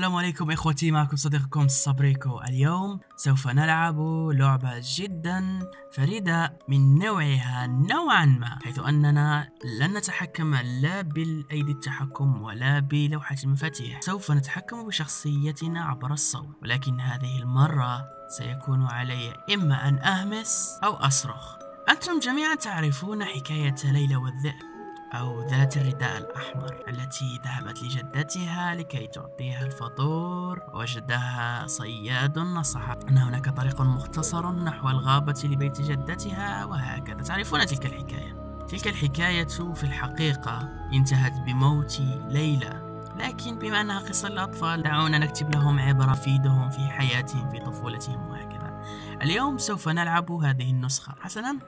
السلام عليكم إخوتي معكم صديقكم صبريكو. اليوم سوف نلعب لعبة جدا فريدة من نوعها نوعا ما حيث أننا لن نتحكم لا بالأيدي التحكم ولا بلوحة المفاتيح. سوف نتحكم بشخصيتنا عبر الصوت ولكن هذه المرة سيكون علي إما أن أهمس أو أصرخ. أنتم جميعا تعرفون حكاية ليلى والذئب. أو ذات الرداء الأحمر التي ذهبت لجدتها لكي تعطيها الفطور وجدها صياد نصح. أن هناك طريق مختصر نحو الغابة لبيت جدتها وهكذا. تعرفون تلك الحكاية؟ تلك الحكاية في الحقيقة انتهت بموت ليلى. لكن بما أنها قصة للأطفال دعونا نكتب لهم عبرة تفيدهم في حياتهم في طفولتهم وهكذا. اليوم سوف نلعب هذه النسخة. حسنا؟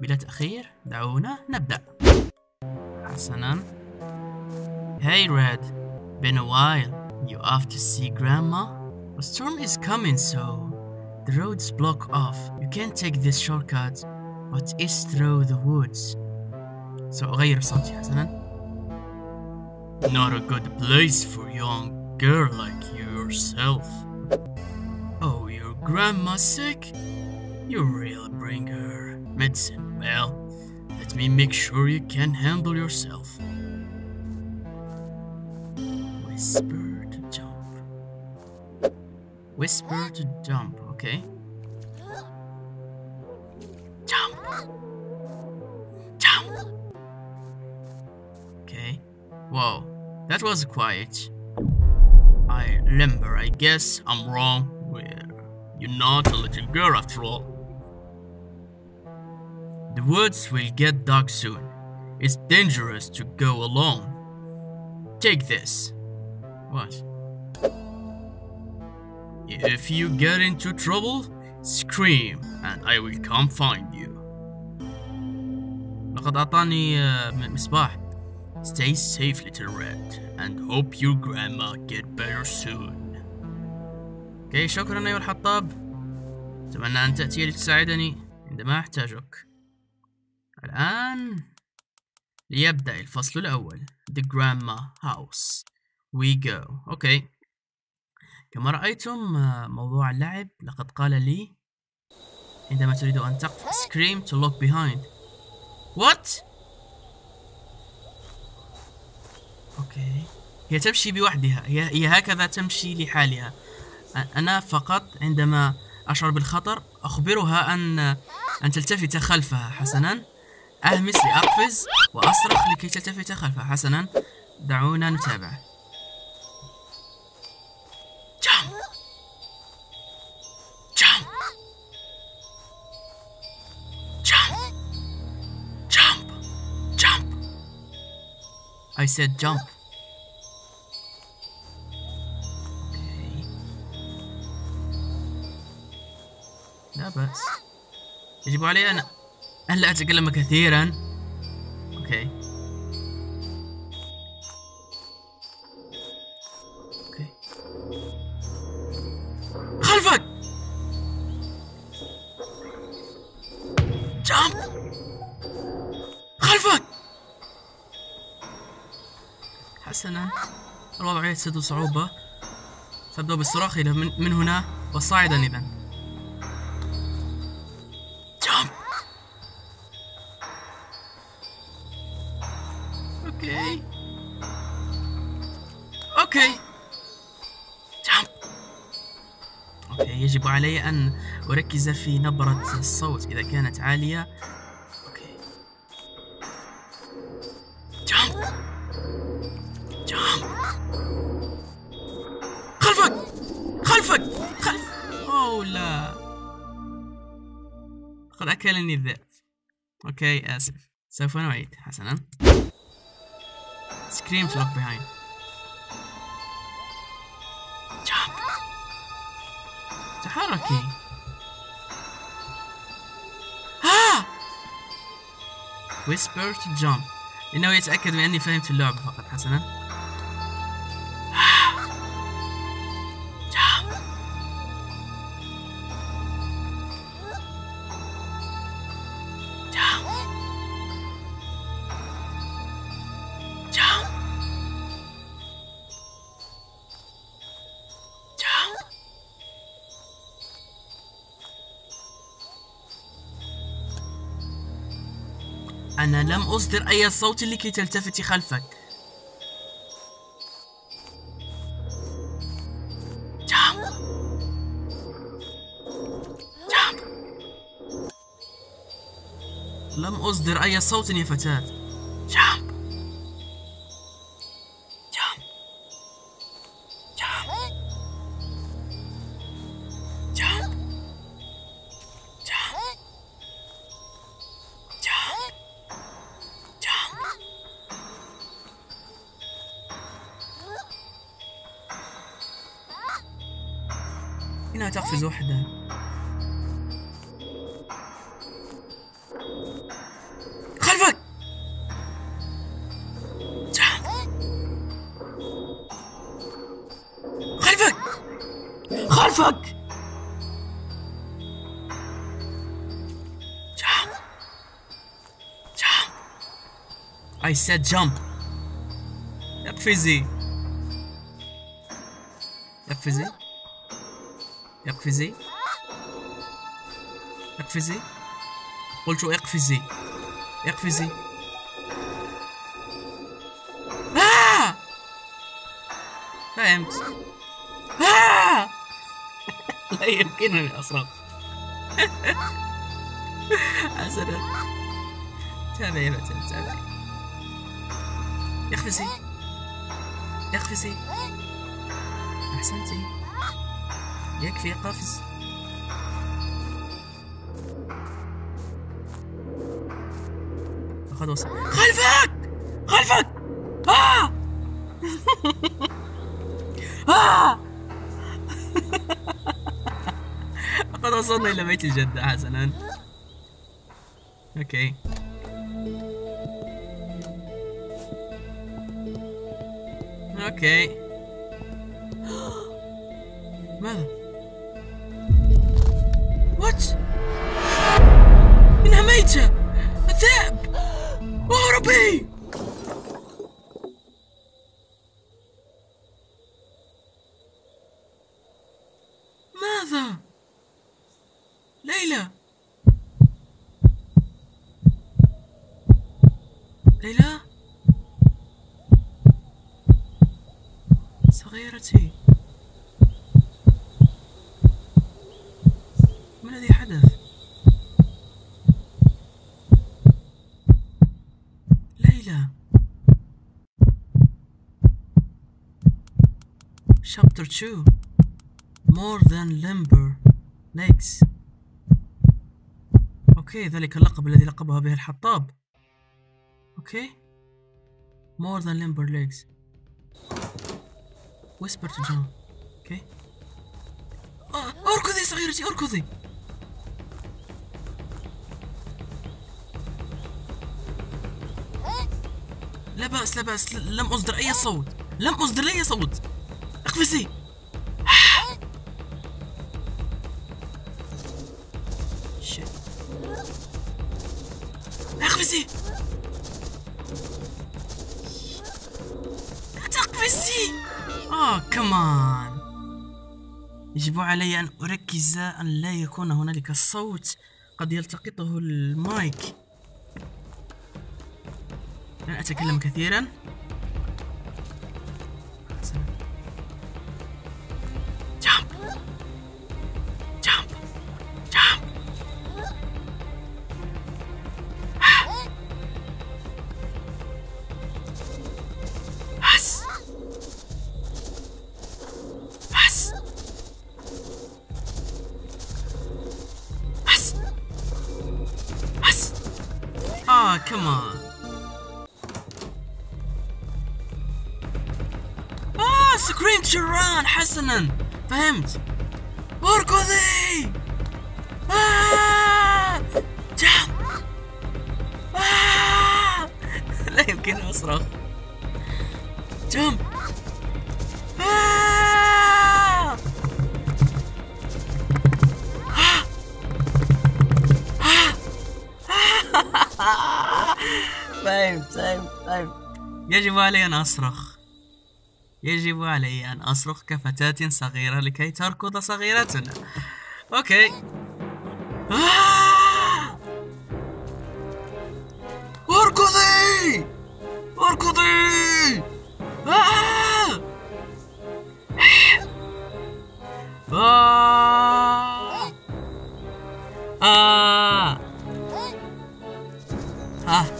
بلا تأخير دعونا نبدأ. حسنا Hey Red, been a while. You off to see Grandma? A storm is coming so the roads block off. You can't take this shortcut, but it's through the woods. سأغير صوتي حسنا Not a good place for young girl like you yourself. Oh, your grandma sick? You really bring her medicine. Well, let me make sure you can handle yourself. Whisper to jump. Whisper to jump, okay? Jump! Jump! Okay. Whoa, that was quiet. I remember, I guess I'm wrong. Well, you're not a little girl after all. The woods will get dark soon. It's dangerous to go alone. Take this. What? If you get into trouble, scream and I will come find you. لقد أعطاني آه، م- مصباح. Stay safe little red and hope your grandma get better soon. اوكي شكرا أيها الحطاب. أتمنى أن تأتي لتساعدني عندما أحتاجك. الآن ليبدأ الفصل الأول. The Grandma House. We go. أوكي كما رأيتم آه، موضوع اللعب لقد قال لي عندما تريد أن تقف Scream to look behind. What؟ أوكي هي تمشي بوحدها. هي, هي هكذا تمشي لحالها. أنا فقط عندما أشعر بالخطر أخبرها أن أن تلتفت خلفها حسنا. أهمس لأقفز وأصرخ لكي تلتفت خلفها حسنا دعونا نتابع. جامب جامب I said jump. لا بأس. يجب علي أن لا أتكلم كثيرا؟ أوكي. أوكي. خلفك! جامب! خلفك! حسنا. الوضع يجسد صعوبة سأبدأ بالصراخ إلى من هنا وصاعدا إذا. يجب علي أن أركز في نبرة الصوت إذا كانت عالية. okay. jump! jump! خلفك! خلفك! خلف! اوه لا قد أكلني الذئب. okay آسف. سوف نعيد. حسنا. To look behind. تحركي. آه! Whisper to jump. إنه يتأكد من أني فهمت اللعبة فقط حسنا. لم أصدر أي صوت لكي تلتفتي خلفك. جامب جامب لم أصدر أي صوت يا فتاة. جامب تقفز وحدة خلفك! خلفك! خلفك! I said jump. اقفزي اقفزي اقفزي. اقفزي. قلت اقفزي. اقفزي. آه! فهمت. آه! لا يمكنني أصرخ حسنا. تابعي فتى تابعي. اقفزي. اقفزي. أحسنتي. يكفي قفز. لقد وصل. خلفك! خلفك! آه! آه! لقد وصلنا إلى بيت الجدة حسنا أوكي. أوكي. ماذا؟ إنها ميتة الذئب اهربي ماذا؟ ليلى ليلى صغيرتي ما الذي حدث؟ ليلى Chapter 2 More than limber legs okay ذلك اللقب الذي لقبها به الحطاب. okay More than limber legs Whisper to John. okay آه، أركضي صغيرتي أركضي. لا بأس لا بأس لم أصدر أي صوت لم أصدر أي صوت. اقفزي. اقفزي. لا تقفزي آه كمان يجب علي أن أركز أن لا يكون هنالك صوت قد يلتقطه المايك. لن أتكلم كثيرا. حسنا فهمت؟ اركضي آه! جامب آه! لا يمكن أصرخ جامب آه! فهمت فهمت فهمت. يجب علي أن أصرخ. يجب علي أن أصرخ كفتاة صغيرة لكي تركض صغيرتنا أوكي آه! أركضي أركضي آه! آه! آه! آه!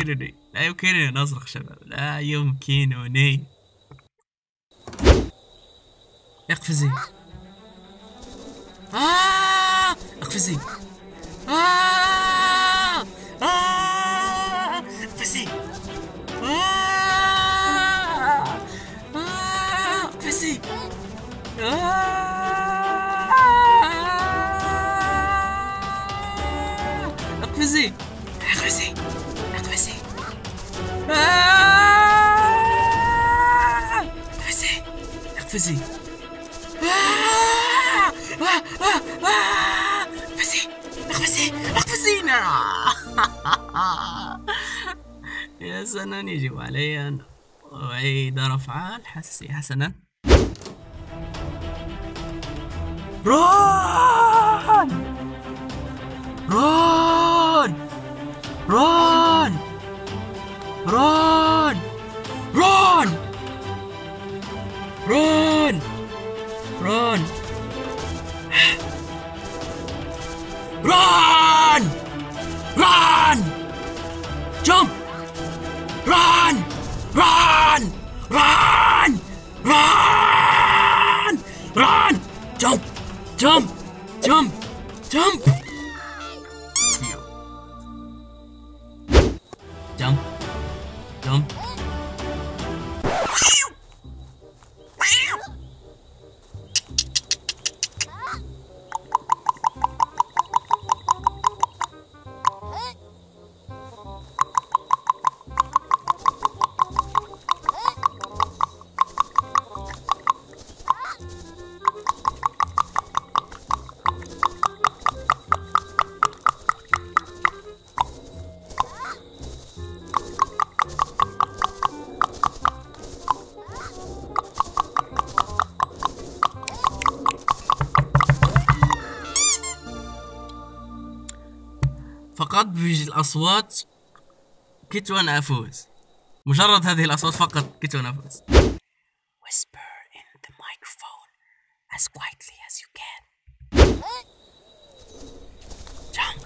يمكنني. لا يمكنني أن أصرخ شباب. لا يمكنني. اقفزي. آه! اقفزي. آه! آه! اقفزي. آه! آه! اقفزي. آه! اقفزي. اقفزي. Adressé. Adressé. Adressé. Adressé. Adressé. أقفزينا يا سنن يجب علي أن أعيد رفع الحساسية. حسنا ران! ران! Run! Run! Run! Run! Run! Run! Run! Jump! Run! Run! Run! Run! Run! Jump! Jump! Jump! Jump! فقط بالأصوات كنت وأنا أفوز مجرد هذه الأصوات فقط كنت وأنا أفوز Whisper in the microphone as quietly as you can Jump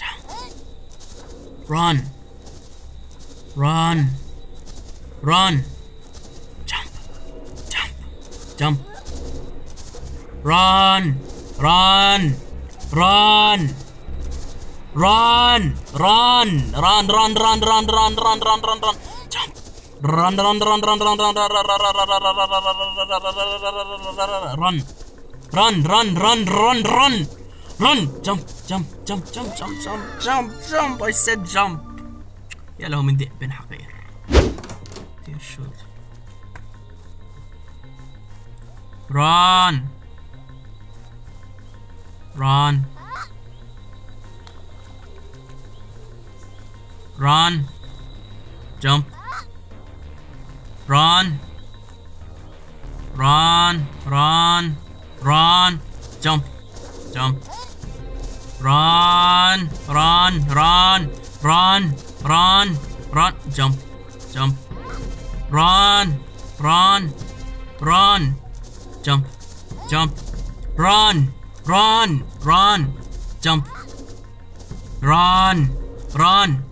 Jump Run Run Run Jump Jump Jump Run Run Run Run! Run! Run! Run! Run! Run! Run! Run! Run! Run! Run! Jump! Run! Run! Run! Run! Run! Run! Run! Run! Run! Run! Run! Run! Run! Jump! Jump! Jump! Jump! Jump! Jump! Jump! Jump! I said jump! يا له من ذئب حقير. Dear shoot. Run! Run! Run, Jump. Run, run, run, run, Jump. Jump. Run, run, run, run, run, run. Jump. Jump. Run, run, run, Jump. Jump. Run, run, run, Jump. Run, run.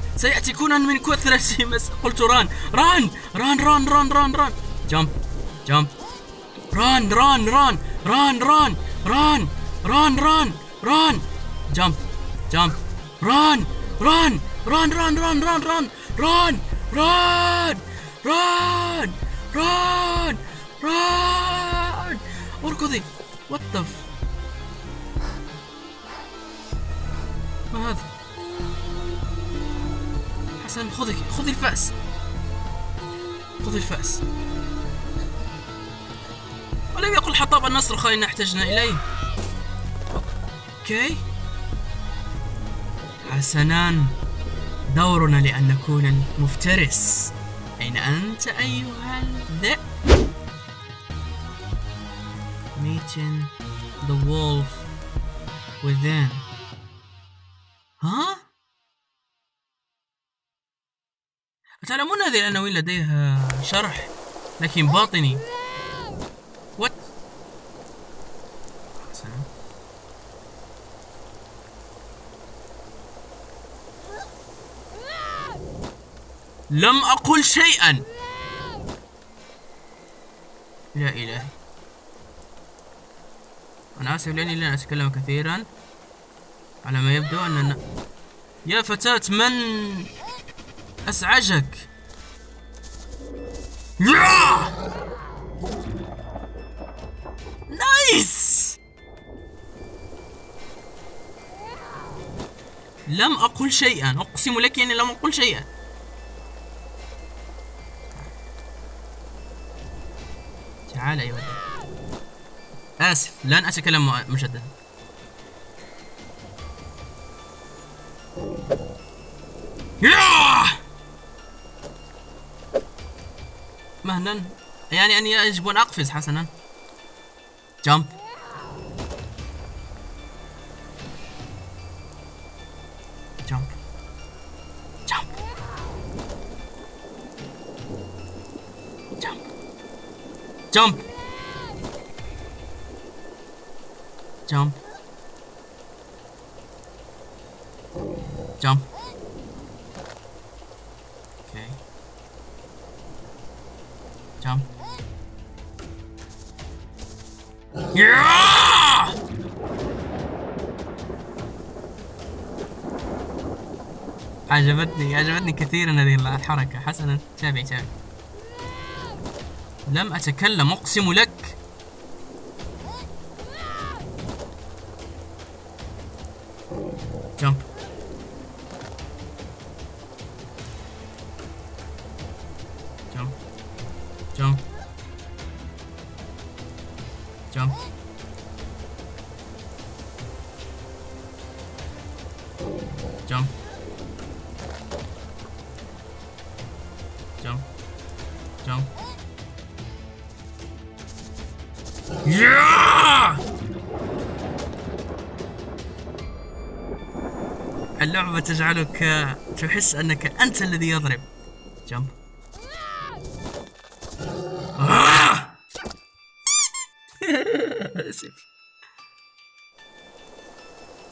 سيأتي كونان من كثرة قلت run. run! run run run run run. jump. jump. run run run. run run. run. run run. run. jump. jump. run. run. run run run run run. run. run. run. run. run. أركضي. what ما هذا؟ حسن خذي خذي الفأس. خذي الفأس. ولم يقل حطاب النصر خلينا احتجنا إليه. أوكي. حسنان دورنا لأن نكون المفترس. أين أنت أيها الذئب؟ Meeting the wolf within. هذه العناوين لديها شرح لكن باطني. وات لم أقل شيئا. يا إلهي أنا آسف لأني لن أتكلم كثيرا. على ما يبدو أننا يا فتاة من أزعجك؟ نايس لم أقل شيئا. أقسم لك أني لم أقل شيئا. تعال أيها آسف. لن أتكلم مجددا. مهلا يعني أني يجب أن أقفز حسنا. جمب. جمب. جمب. جمب. جمب. عجبتني عجبتني كثيرا هذه الحركة. حسنا. تابعي تابعي لم أتكلم أقسم لك اللعبة تجعلك تحس أنك أنت الذي يضرب. جمب. اسف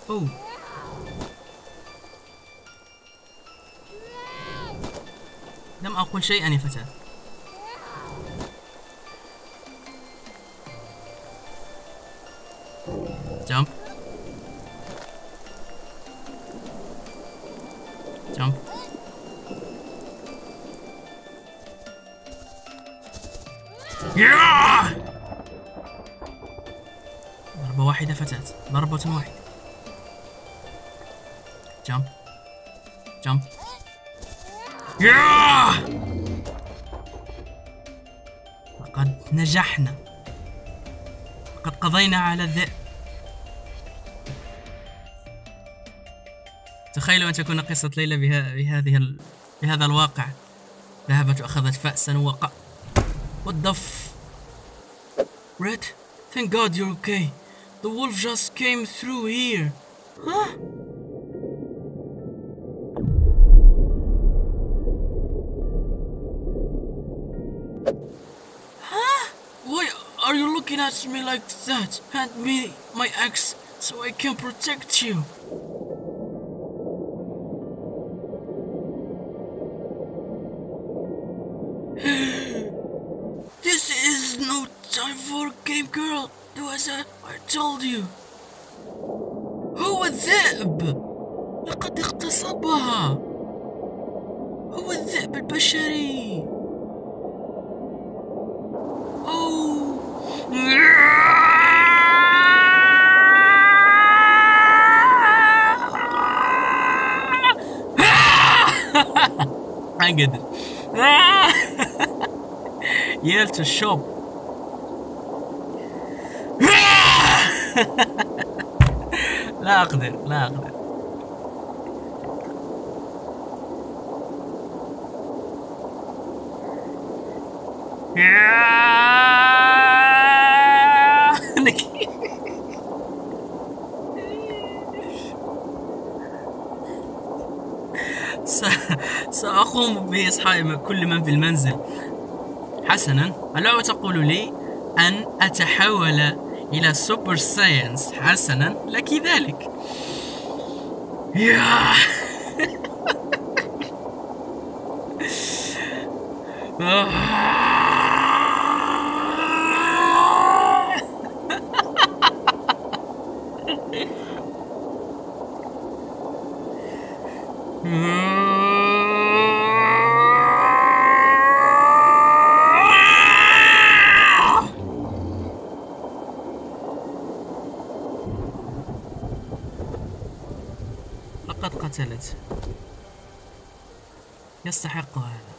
أوه. لم أقل شيئا يا فتاة. جمب. Yeah! ضربة واحدة فتاة ضربة واحدة. جمب جمب لقد نجحنا. لقد قضينا على الذئب. تخيلوا أن تكون قصة ليلى بها بهذه بهذا الواقع ذهبت وأخذت فأسا وقع What the f... Red? Thank God you're okay. The wolf just came through here. Huh? Huh? Why are you looking at me like that? Hand me my axe so I can protect you. Eliza, I told you. هو الذئب لقد اغتصبها هو الذئب البشري أوه I get it. Yell to shop. لا أقدر لا أقدر. سأقوم بإصحاء كل من في المنزل. حسنا. اللعبة تقول لي أن أتحول إلى super silence حسنا لك ذلك. يا. لقد قتلت يستحق هذا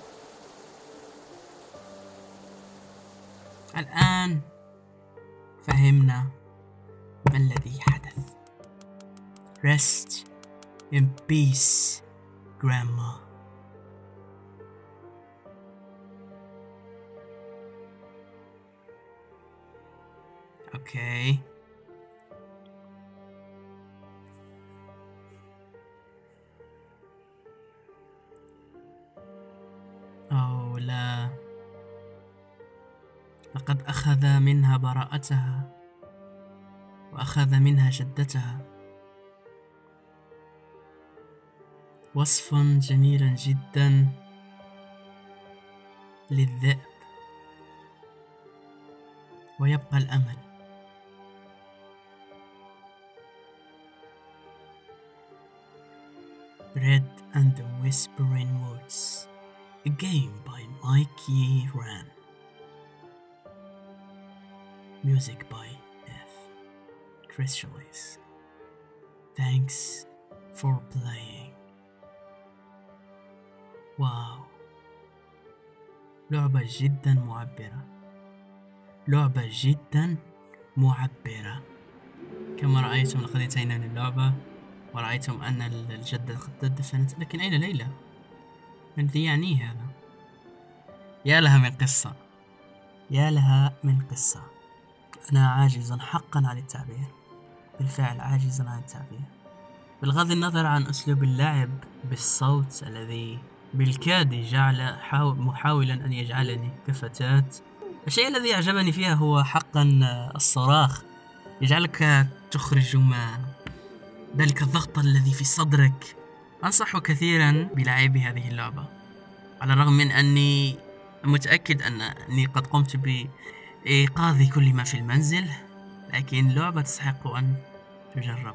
الآن فهمنا ما الذي حدث Rest in peace, Grandma. Okay. براءتها وأخذ منها جدتها. وصف جميل جدا للذئب. ويبقى الأمل. Red and the Whispering Woods. A game by Mikey Ran music by F. Chrysalis thanks for playing. واو لعبة جدا معبرة. لعبة جدا معبرة. كما رأيتم لقد انتهينا من اللعبة ورأيتم أن الجدة قد دفنت لكن أين ليلى؟ من ذي يعنيه هذا؟ يا لها من قصة. يا لها من قصة. أنا عاجز حقا عن التعبير. بالفعل عاجز عن التعبير. بغض النظر عن أسلوب اللعب بالصوت الذي بالكاد جعل محاولا أن يجعلني كفتاة الشيء الذي أعجبني فيها هو حقا الصراخ. يجعلك تخرج ما ذلك الضغط الذي في صدرك. أنصح كثيرا بلعب هذه اللعبة. على الرغم من أني متأكد أني قد قمت بإيقاظ كل ما في المنزل لكن لعبة تستحق أن تجرب.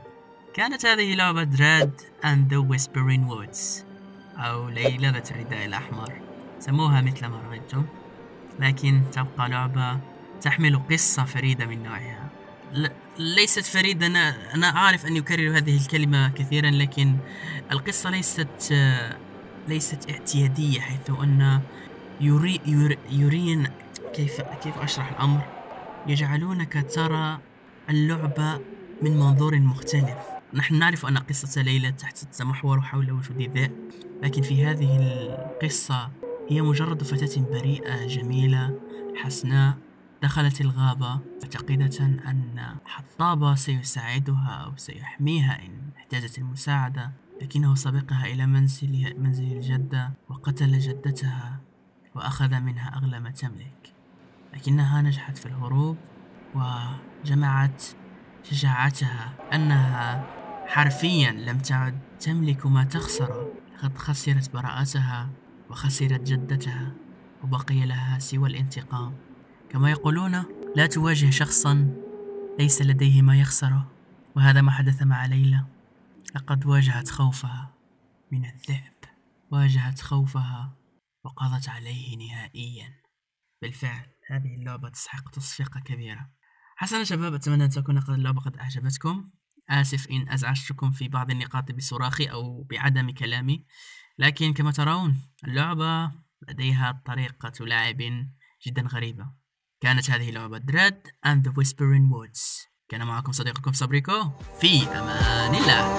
كانت هذه لعبة دراد and the Whispering Woods أو ذات الرداء الأحمر. سموها مثل ما رغبتم لكن تبقى لعبة تحمل قصة فريدة من نوعها. ليست فريدة أنا, أنا أعرف أن يكرر هذه الكلمة كثيرا لكن القصة ليست ليست اعتيادية حيث أن يري يري يرين كيف كيف أشرح الأمر؟ يجعلونك ترى اللعبة من منظور مختلف. نحن نعرف أن قصة ليلى تحت تتمحور حول وجود ذئب لكن في هذه القصة هي مجرد فتاة بريئة جميلة حسناء دخلت الغابة معتقدة أن حطابة سيساعدها أو سيحميها إن احتاجت المساعدة لكنه سبقها إلى منزل منزل الجدة وقتل جدتها وأخذ منها أغلى ما تملك. لكنها نجحت في الهروب وجمعت شجاعتها أنها حرفيا لم تعد تملك ما تخسر لقد خسرت براءتها وخسرت جدتها وبقي لها سوى الانتقام. كما يقولون لا تواجه شخصا ليس لديه ما يخسره وهذا ما حدث مع ليلى. لقد واجهت خوفها من الذئب واجهت خوفها وقضت عليه نهائيا. بالفعل. هذه اللعبة تستحق تصفيقة كبيرة. حسنا شباب أتمنى أن تكون قد اللعبة قد أعجبتكم. آسف إن أزعجتكم في بعض النقاط بصراخي أو بعدم كلامي. لكن كما ترون اللعبة لديها طريقة لعب جدا غريبة. كانت هذه لعبة دراد and the Whispering Woods. كان معكم صديقكم صبريكو. في أمان الله.